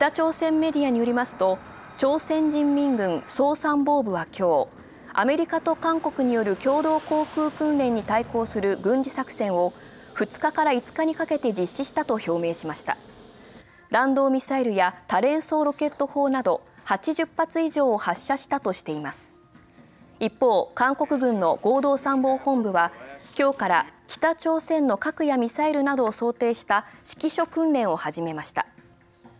北朝鮮メディアによりますと朝鮮人民軍総参謀部は今日アメリカと韓国による共同航空訓練に対抗する軍事作戦を2日から5日にかけて実施したと表明しました。弾道ミサイルや多連装ロケット砲など80発以上を発射したとしています。一方韓国軍の合同参謀本部は今日から北朝鮮の核やミサイルなどを想定した指揮所訓練を始めました。